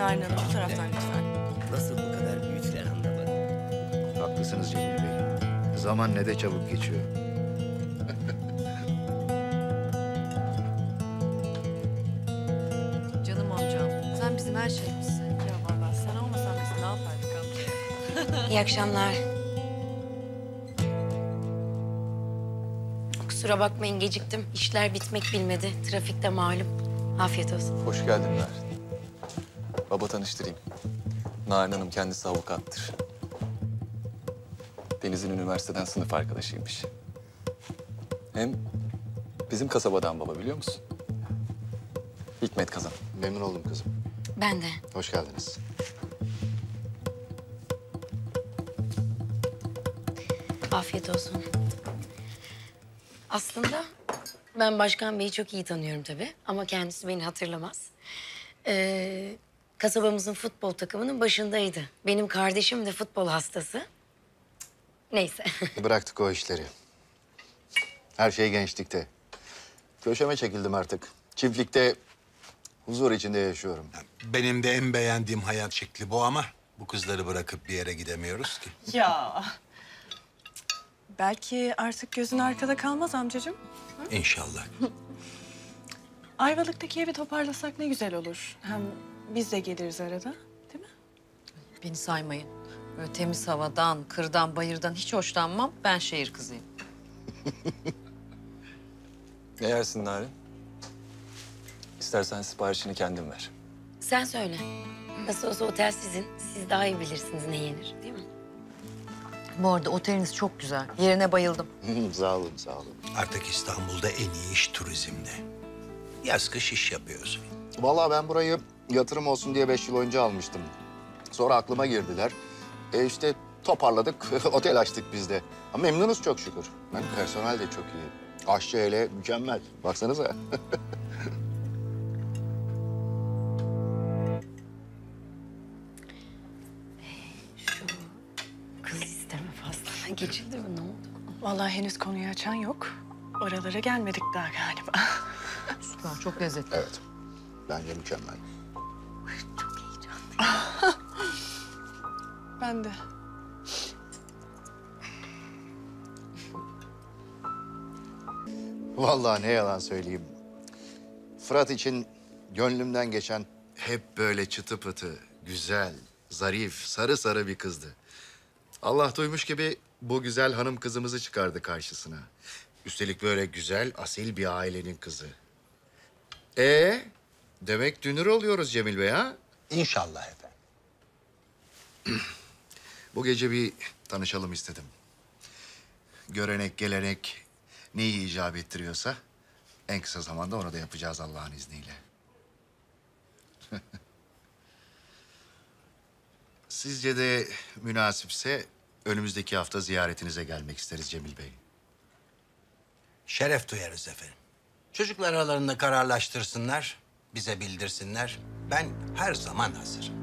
Hanım bu taraftan lütfen. Nasıl bu kadar büyütüler anlamadım. Haklısınız Cemil Bey. Zaman ne de çabuk geçiyor. Canım amcam sen bizim her şeyimizsin. Ya vallahi sen olmasan biz ne yapardık amca? İyi akşamlar. Kusura bakmayın geciktim. İşler bitmek bilmedi. Trafikte malum. Afiyet olsun. Hoş geldin Narin. Baba tanıştırayım. Narin Hanım kendisi avukattır. Deniz'in üniversiteden sınıf arkadaşıymış. Hem bizim kasabadan baba biliyor musun? Hikmet Kazan. Memnun oldum kızım. Ben de. Hoş geldiniz. Afiyet olsun. Aslında ben Başkan Bey'i çok iyi tanıyorum tabii. Ama kendisi beni hatırlamaz. Ee, kasabamızın futbol takımının başındaydı. Benim kardeşim de futbol hastası. Neyse. Bıraktık o işleri. Her şey gençlikte. Köşeme çekildim artık. Çiftlikte huzur içinde yaşıyorum. Benim de en beğendiğim hayat şekli bu ama bu kızları bırakıp bir yere gidemiyoruz ki. Ya. Belki artık gözün arkada kalmaz amcacığım. İnşallah. Ayvalık'taki evi toparlasak ne güzel olur. Hem biz de geliriz arada, değil mi? Beni saymayın. Böyle temiz havadan, kırdan, bayırdan hiç hoşlanmam. Ben şehir kızıyım. Ne yersin Narin? İstersen siparişini kendin ver. Sen söyle. Nasıl olsa otel sizin. Siz daha iyi bilirsiniz ne yenir değil mi? Bu arada oteliniz çok güzel. Yerine bayıldım. sağ olun, sağ olun. Artık İstanbul'da en iyi iş turizmde. Yaz kış iş yapıyorsun. Vallahi ben burayı yatırım olsun diye beş yıl önce almıştım. Sonra aklıma girdiler. E işte toparladık, otel açtık biz de. Ama memnunuz çok şükür. Ben personel de çok iyi. Aşçı hele mükemmel. Baksanıza. Şu kız isteme faslına geçildi mi? Ne oldu? Vallahi henüz konuyu açan yok. Oralara gelmedik daha galiba. Süper, çok lezzetli. evet. Bence mükemmel. Ben de. Vallahi ne yalan söyleyeyim. Fırat için gönlümden geçen hep böyle çıtı pıtı, güzel, zarif, sarı sarı bir kızdı. Allah duymuş gibi bu güzel hanım kızımızı çıkardı karşısına. Üstelik böyle güzel, asil bir ailenin kızı. E demek dünür oluyoruz Cemil Bey ha? İnşallah efendim. Bu gece bir tanışalım istedim. Görenek, gelenek neyi icap ettiriyorsa en kısa zamanda onu da yapacağız Allah'ın izniyle. Sizce de münasipse önümüzdeki hafta ziyaretinize gelmek isteriz Cemil Bey. Şeref duyarız efendim. Çocuklar aralarında kararlaştırsınlar, bize bildirsinler. Ben her zaman hazırım.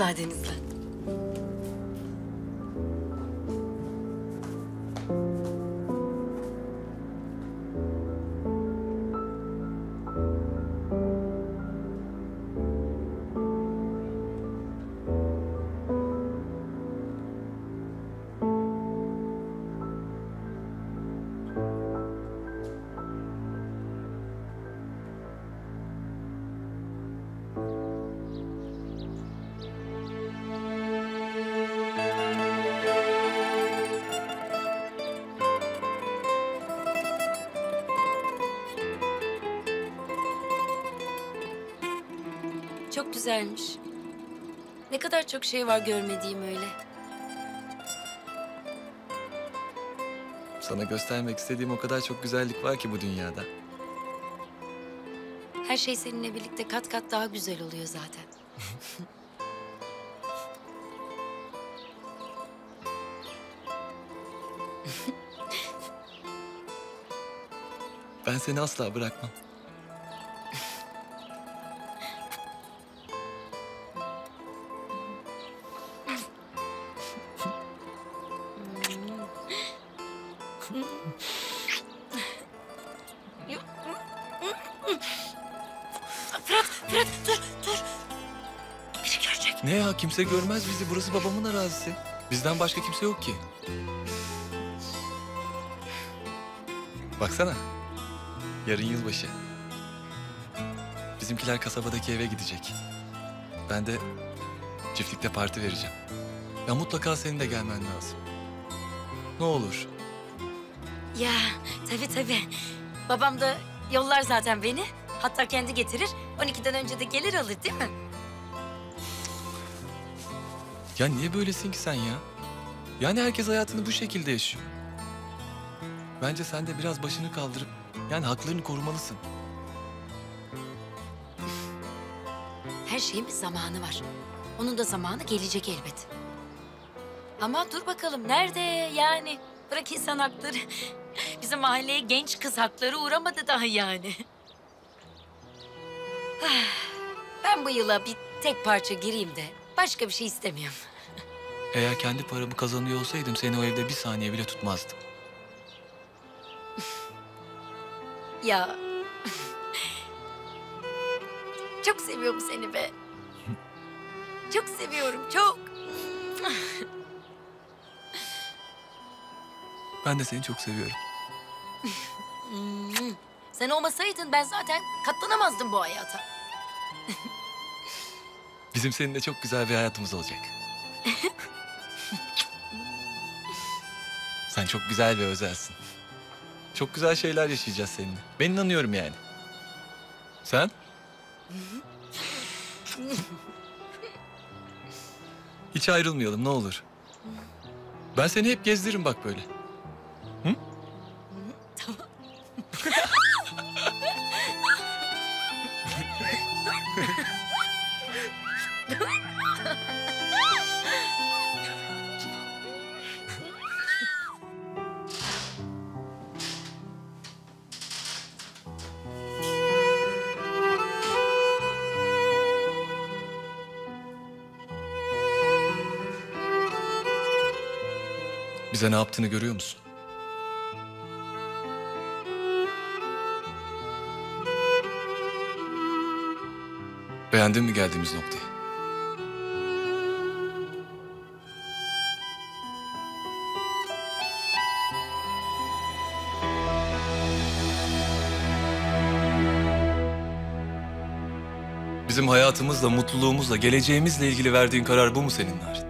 Müsaadenizle. Çok güzelmiş. Ne kadar çok şey var görmediğim öyle. Sana göstermek istediğim o kadar çok güzellik var ki bu dünyada. Her şey seninle birlikte kat kat daha güzel oluyor zaten. Ben seni asla bırakmam. Ne ya kimse görmez bizi. Burası babamın arazisi. Bizden başka kimse yok ki. Baksana. Yarın yılbaşı. Bizimkiler kasabadaki eve gidecek. Ben de çiftlikte parti vereceğim. Ya mutlaka senin de gelmen lazım. Ne olur. Ya tabii tabii. Babam da yollar zaten beni. Hatta kendi getirir. 12'den önce de gelir alır değil mi? Ya niye böylesin ki sen ya? Yani herkes hayatını bu şekilde yaşıyor. Bence sen de biraz başını kaldırıp yani haklarını korumalısın. Her şeyin bir zamanı var. Onun da zamanı gelecek elbet. Ama dur bakalım nerede yani? Bırak insan hakları. Bizim mahalleye genç kız hakları uğramadı daha yani. Ben bu yıla bir tek parça gireyim de başka bir şey istemiyorum. Eğer kendi paramı kazanıyor olsaydım seni o evde bir saniye bile tutmazdım. Ya. çok seviyorum seni be. Çok seviyorum, çok. Ben de seni çok seviyorum. Sen olmasaydın ben zaten katlanamazdım bu hayata. Bizim seninle çok güzel bir hayatımız olacak. Sen çok güzel ve özelsin. Çok güzel şeyler yaşayacağız seninle. Ben inanıyorum yani. Sen? Hiç ayrılmayalım ne olur. Ben seni hep gezdiririm bak böyle. Bize ne yaptığını görüyor musun? Beğendin mi geldiğimiz noktayı? Bizim hayatımızla, mutluluğumuzla, geleceğimizle ilgili verdiğin karar bu mu senin Narin?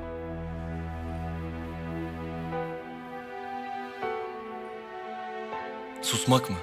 Susmak mı?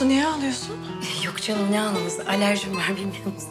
Oldu? Niye ağlıyorsun? Yok canım ne anlamız? Alerjim var bilmiyor musun?